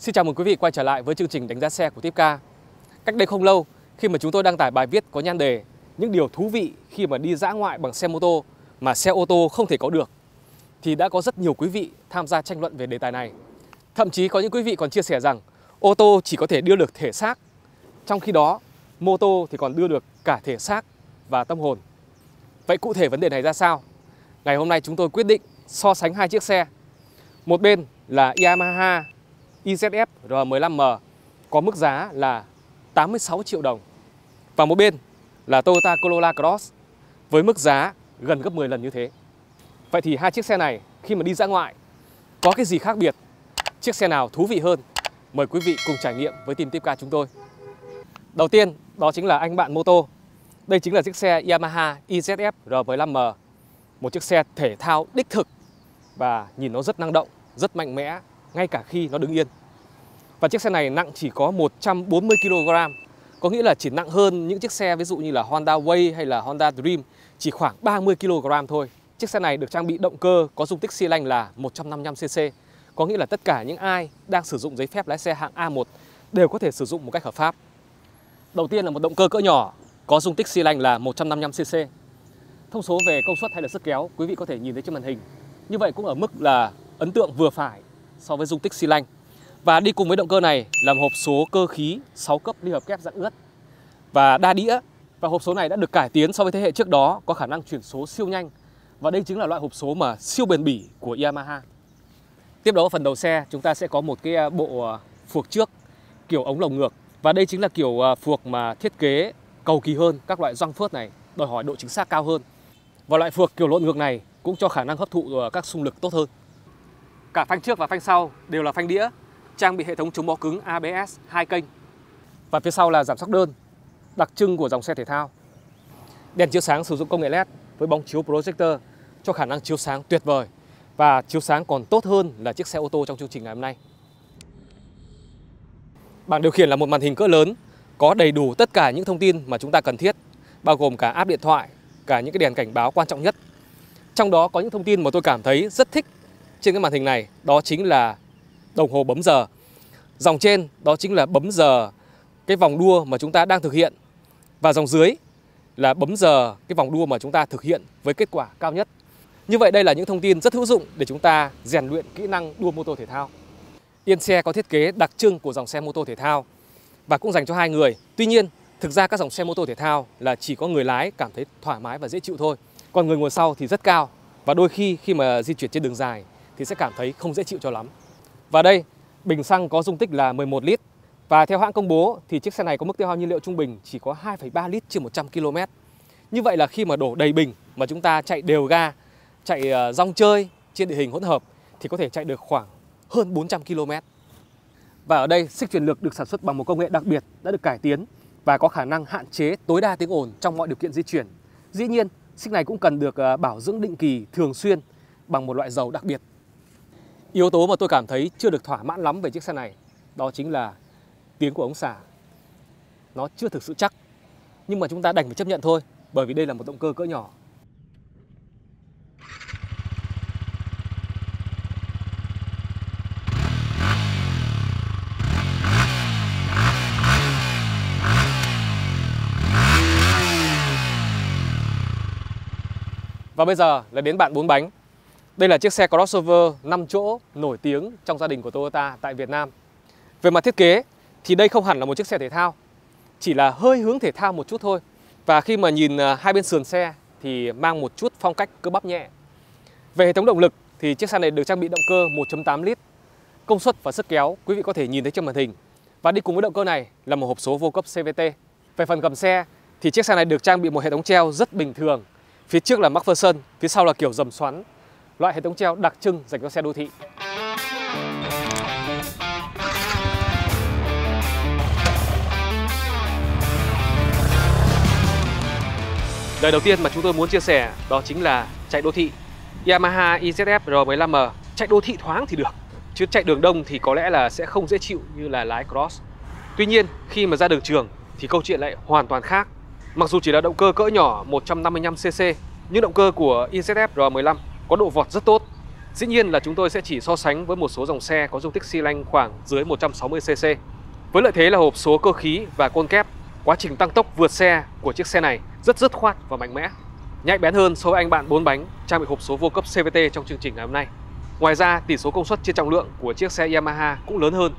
Xin chào mừng quý vị quay trở lại với chương trình đánh giá xe của Tipca. Cách đây không lâu, khi mà chúng tôi đăng tải bài viết có nhan đề những điều thú vị khi mà đi dã ngoại bằng xe mô tô mà xe ô tô không thể có được, thì đã có rất nhiều quý vị tham gia tranh luận về đề tài này. Thậm chí có những quý vị còn chia sẻ rằng ô tô chỉ có thể đưa được thể xác, trong khi đó mô tô thì còn đưa được cả thể xác và tâm hồn. Vậy cụ thể vấn đề này ra sao? Ngày hôm nay chúng tôi quyết định so sánh hai chiếc xe. Một bên là Yamaha IZF R15M có mức giá là 86 triệu đồng. Và một bên là Toyota Corolla Cross với mức giá gần gấp 10 lần như thế. Vậy thì hai chiếc xe này khi mà đi ra ngoại có cái gì khác biệt? Chiếc xe nào thú vị hơn? Mời quý vị cùng trải nghiệm với team Tipca chúng tôi. Đầu tiên đó chính là anh bạn mô tô. Đây chính là chiếc xe Yamaha IZF R15M. Một chiếc xe thể thao đích thực và nhìn nó rất năng động, rất mạnh mẽ ngay cả khi nó đứng yên. Và chiếc xe này nặng chỉ có 140 kg, có nghĩa là chỉ nặng hơn những chiếc xe ví dụ như là Honda Way hay là Honda Dream chỉ khoảng 30 kg thôi. Chiếc xe này được trang bị động cơ có dung tích xi lanh là 155cc, có nghĩa là tất cả những ai đang sử dụng giấy phép lái xe hạng A1 đều có thể sử dụng một cách hợp pháp. Đầu tiên là một động cơ cỡ nhỏ có dung tích xi lanh là 155cc. Thông số về công suất hay là sức kéo quý vị có thể nhìn thấy trên màn hình. Như vậy cũng ở mức là ấn tượng vừa phải so với dung tích xi lanh. Và đi cùng với động cơ này là một hộp số cơ khí 6 cấp ly hợp kép dạng ướt và đa đĩa. Và hộp số này đã được cải tiến so với thế hệ trước đó, có khả năng chuyển số siêu nhanh. Và đây chính là loại hộp số mà siêu bền bỉ của Yamaha. Tiếp đó phần đầu xe chúng ta sẽ có một cái à, bộ à, phuộc trước kiểu ống lồng ngược và đây chính là kiểu à, phuộc mà thiết kế cầu kỳ hơn các loại răng phớt này, đòi hỏi độ chính xác cao hơn. Và loại phuộc kiểu lộn ngược này cũng cho khả năng hấp thụ các xung lực tốt hơn. Cả phanh trước và phanh sau đều là phanh đĩa, trang bị hệ thống chống bó cứng ABS hai kênh. Và phía sau là giảm sóc đơn, đặc trưng của dòng xe thể thao. Đèn chiếu sáng sử dụng công nghệ LED với bóng chiếu projector cho khả năng chiếu sáng tuyệt vời và chiếu sáng còn tốt hơn là chiếc xe ô tô trong chương trình ngày hôm nay. Bảng điều khiển là một màn hình cỡ lớn, có đầy đủ tất cả những thông tin mà chúng ta cần thiết, bao gồm cả app điện thoại, cả những cái đèn cảnh báo quan trọng nhất. Trong đó có những thông tin mà tôi cảm thấy rất thích trên cái màn hình này đó chính là đồng hồ bấm giờ. Dòng trên đó chính là bấm giờ cái vòng đua mà chúng ta đang thực hiện và dòng dưới là bấm giờ cái vòng đua mà chúng ta thực hiện với kết quả cao nhất. Như vậy đây là những thông tin rất hữu dụng để chúng ta rèn luyện kỹ năng đua mô tô thể thao. Yên xe có thiết kế đặc trưng của dòng xe mô tô thể thao và cũng dành cho hai người. Tuy nhiên, thực ra các dòng xe mô tô thể thao là chỉ có người lái cảm thấy thoải mái và dễ chịu thôi. Còn người ngồi sau thì rất cao và đôi khi khi mà di chuyển trên đường dài thì sẽ cảm thấy không dễ chịu cho lắm. Và đây, bình xăng có dung tích là 11 lít và theo hãng công bố thì chiếc xe này có mức tiêu hao nhiên liệu trung bình chỉ có 2,3 lít trên 100 km. Như vậy là khi mà đổ đầy bình mà chúng ta chạy đều ga, chạy ờ, rong chơi trên địa hình hỗn hợp thì có thể chạy được khoảng hơn 400 km. Và ở đây, xích truyền lực được sản xuất bằng một công nghệ đặc biệt đã được cải tiến và có khả năng hạn chế tối đa tiếng ồn trong mọi điều kiện di chuyển. Dĩ nhiên, xích này cũng cần được ờ, bảo dưỡng định kỳ thường xuyên bằng một loại dầu đặc biệt Yếu tố mà tôi cảm thấy chưa được thỏa mãn lắm về chiếc xe này, đó chính là tiếng của ống xả. Nó chưa thực sự chắc. Nhưng mà chúng ta đành phải chấp nhận thôi, bởi vì đây là một động cơ cỡ nhỏ. Và bây giờ là đến bạn bốn bánh đây là chiếc xe crossover 5 chỗ nổi tiếng trong gia đình của Toyota tại Việt Nam. Về mặt thiết kế thì đây không hẳn là một chiếc xe thể thao, chỉ là hơi hướng thể thao một chút thôi. Và khi mà nhìn à, hai bên sườn xe thì mang một chút phong cách cơ bắp nhẹ. Về hệ thống động lực thì chiếc xe này được trang bị động cơ 1.8 lít. Công suất và sức kéo quý vị có thể nhìn thấy trên màn hình. Và đi cùng với động cơ này là một hộp số vô cấp CVT. Về phần gầm xe thì chiếc xe này được trang bị một hệ thống treo rất bình thường. Phía trước là MacPherson, phía sau là kiểu dầm xoắn loại hệ thống treo đặc trưng dành cho xe đô thị. Lời đầu tiên mà chúng tôi muốn chia sẻ đó chính là chạy đô thị. Yamaha IZF R15M chạy đô thị thoáng thì được, chứ chạy đường đông thì có lẽ là sẽ không dễ chịu như là lái cross. Tuy nhiên, khi mà ra đường trường thì câu chuyện lại hoàn toàn khác. Mặc dù chỉ là động cơ cỡ nhỏ 155cc, nhưng động cơ của IZF R15 có độ vọt rất tốt Dĩ nhiên là chúng tôi sẽ chỉ so sánh với một số dòng xe có dung tích xi lanh khoảng dưới 160cc. Với lợi thế là hộp số cơ khí và côn kép, quá trình tăng tốc vượt xe của chiếc xe này rất dứt khoát và mạnh mẽ. Nhạy bén hơn so với anh bạn 4 bánh trang bị hộp số vô cấp CVT trong chương trình ngày hôm nay. Ngoài ra, tỷ số công suất trên trọng lượng của chiếc xe Yamaha cũng lớn hơn.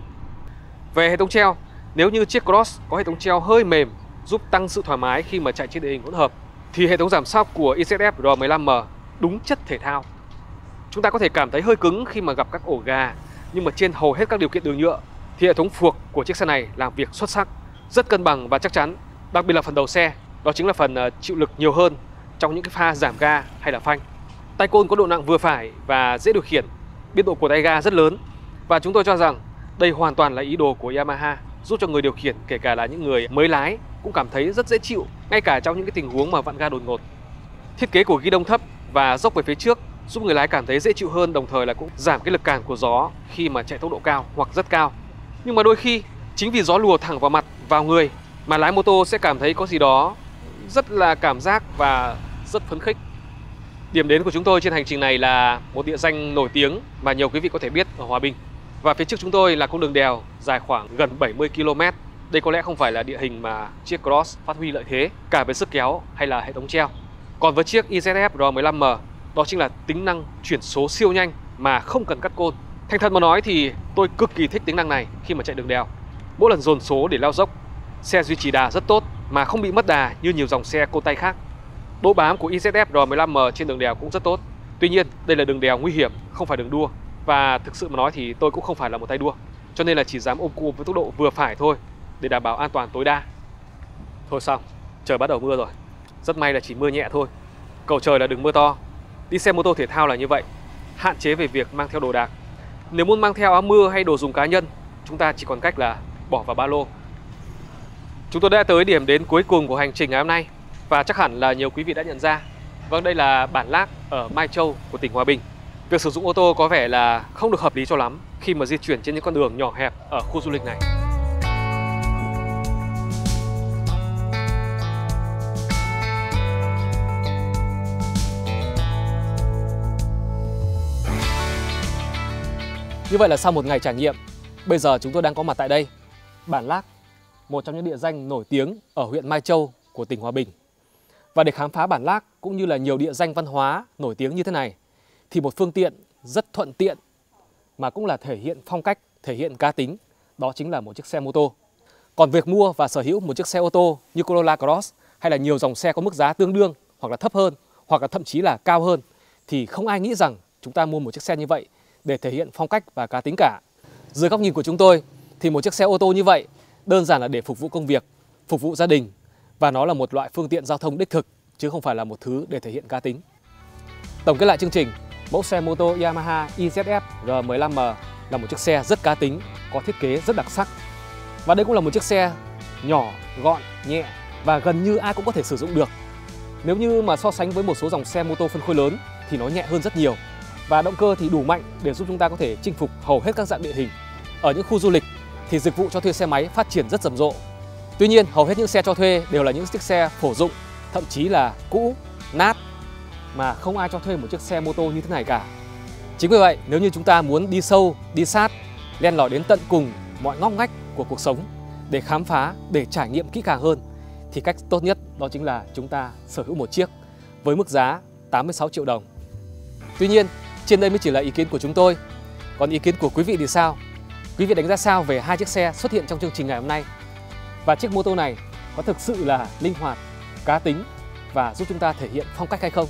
Về hệ thống treo, nếu như chiếc Cross có hệ thống treo hơi mềm giúp tăng sự thoải mái khi mà chạy trên địa hình hỗn hợp thì hệ thống giảm sóc của IZF R15M đúng chất thể thao. Chúng ta có thể cảm thấy hơi cứng khi mà gặp các ổ gà nhưng mà trên hầu hết các điều kiện đường nhựa thì hệ thống phuộc của chiếc xe này làm việc xuất sắc, rất cân bằng và chắc chắn, đặc biệt là phần đầu xe, đó chính là phần ờ, chịu lực nhiều hơn trong những cái pha giảm ga hay là phanh. Tay côn có độ nặng vừa phải và dễ điều khiển, biên độ của tay ga rất lớn và chúng tôi cho rằng đây hoàn toàn là ý đồ của Yamaha giúp cho người điều khiển kể cả là những người mới lái cũng cảm thấy rất dễ chịu ngay cả trong những cái tình huống mà vặn ga đột ngột. Thiết kế của ghi đông thấp và dốc về phía trước giúp người lái cảm thấy dễ chịu hơn đồng thời là cũng giảm cái lực cản của gió khi mà chạy tốc độ cao hoặc rất cao. Nhưng mà đôi khi chính vì gió lùa thẳng vào mặt, vào người mà lái mô tô sẽ cảm thấy có gì đó rất là cảm giác và rất phấn khích. Điểm đến của chúng tôi trên hành trình này là một địa danh nổi tiếng mà nhiều quý vị có thể biết ở Hòa Bình. Và phía trước chúng tôi là con đường đèo dài khoảng gần 70 km. Đây có lẽ không phải là địa hình mà chiếc Cross phát huy lợi thế cả về sức kéo hay là hệ thống treo. Còn với chiếc IZF R15M, đó chính là tính năng chuyển số siêu nhanh mà không cần cắt côn. Thành thật mà nói thì tôi cực kỳ thích tính năng này khi mà chạy đường đèo. Mỗi lần dồn số để leo dốc, xe duy trì đà rất tốt mà không bị mất đà như nhiều dòng xe côn tay khác. Độ bám của IZF R15M trên đường đèo cũng rất tốt. Tuy nhiên, đây là đường đèo nguy hiểm, không phải đường đua. Và thực sự mà nói thì tôi cũng không phải là một tay đua. Cho nên là chỉ dám ôm cua với tốc độ vừa phải thôi để đảm bảo an toàn tối đa. Thôi xong, trời bắt đầu mưa rồi. Rất may là chỉ mưa nhẹ thôi. Cầu trời là đừng mưa to. Đi xe mô tô thể thao là như vậy. Hạn chế về việc mang theo đồ đạc. Nếu muốn mang theo áo mưa hay đồ dùng cá nhân, chúng ta chỉ còn cách là bỏ vào ba lô. Chúng tôi đã tới điểm đến cuối cùng của hành trình ngày hôm nay và chắc hẳn là nhiều quý vị đã nhận ra. Vâng, đây là bản Lác ở Mai Châu của tỉnh Hòa Bình. Việc sử dụng ô tô có vẻ là không được hợp lý cho lắm khi mà di chuyển trên những con đường nhỏ hẹp ở khu du lịch này. Như vậy là sau một ngày trải nghiệm, bây giờ chúng tôi đang có mặt tại đây, Bản Lác, một trong những địa danh nổi tiếng ở huyện Mai Châu của tỉnh Hòa Bình. Và để khám phá Bản Lác cũng như là nhiều địa danh văn hóa nổi tiếng như thế này, thì một phương tiện rất thuận tiện mà cũng là thể hiện phong cách, thể hiện cá tính, đó chính là một chiếc xe mô tô. Còn việc mua và sở hữu một chiếc xe ô tô như Corolla Cross hay là nhiều dòng xe có mức giá tương đương hoặc là thấp hơn hoặc là thậm chí là cao hơn thì không ai nghĩ rằng chúng ta mua một chiếc xe như vậy để thể hiện phong cách và cá tính cả. Dưới góc nhìn của chúng tôi thì một chiếc xe ô tô như vậy đơn giản là để phục vụ công việc, phục vụ gia đình và nó là một loại phương tiện giao thông đích thực chứ không phải là một thứ để thể hiện cá tính. Tổng kết lại chương trình, mẫu xe mô tô Yamaha IZF R15M là một chiếc xe rất cá tính, có thiết kế rất đặc sắc. Và đây cũng là một chiếc xe nhỏ, gọn, nhẹ và gần như ai cũng có thể sử dụng được. Nếu như mà so sánh với một số dòng xe mô tô phân khối lớn thì nó nhẹ hơn rất nhiều và động cơ thì đủ mạnh để giúp chúng ta có thể chinh phục hầu hết các dạng địa hình. Ở những khu du lịch thì dịch vụ cho thuê xe máy phát triển rất rầm rộ. Tuy nhiên, hầu hết những xe cho thuê đều là những chiếc xe phổ dụng, thậm chí là cũ, nát mà không ai cho thuê một chiếc xe mô tô như thế này cả. Chính vì vậy, nếu như chúng ta muốn đi sâu, đi sát, len lỏi đến tận cùng mọi ngóc ngách của cuộc sống để khám phá, để trải nghiệm kỹ càng hơn thì cách tốt nhất đó chính là chúng ta sở hữu một chiếc với mức giá 86 triệu đồng. Tuy nhiên, trên đây mới chỉ là ý kiến của chúng tôi. Còn ý kiến của quý vị thì sao? Quý vị đánh giá sao về hai chiếc xe xuất hiện trong chương trình ngày hôm nay? Và chiếc mô tô này có thực sự là linh hoạt, cá tính và giúp chúng ta thể hiện phong cách hay không?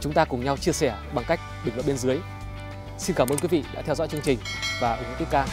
Chúng ta cùng nhau chia sẻ bằng cách bình luận bên dưới. Xin cảm ơn quý vị đã theo dõi chương trình và ủng hộ tiếp ca.